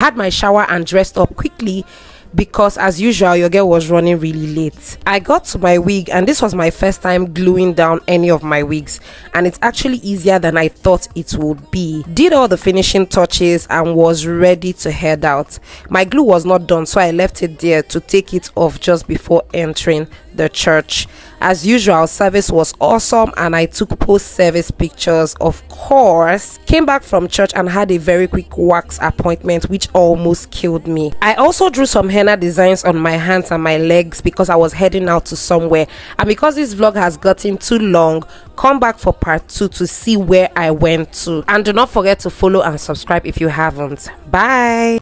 had my shower and dressed up quickly because as usual your girl was running really late. I got to my wig and this was my first time gluing down any of my wigs and it's actually easier than i thought it would be. Did all the finishing touches and was ready to head out. My glue was not done so i left it there to take it off just before entering the church. As usual service was awesome and i took post service pictures of course. Came back from church and had a very quick wax appointment which almost killed me. I also drew some henna designs on my hands and my legs because I was heading out to somewhere. And because this vlog has gotten too long come back for part 2 to see where I went to. And do not forget to follow and subscribe if you haven't. Bye